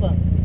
them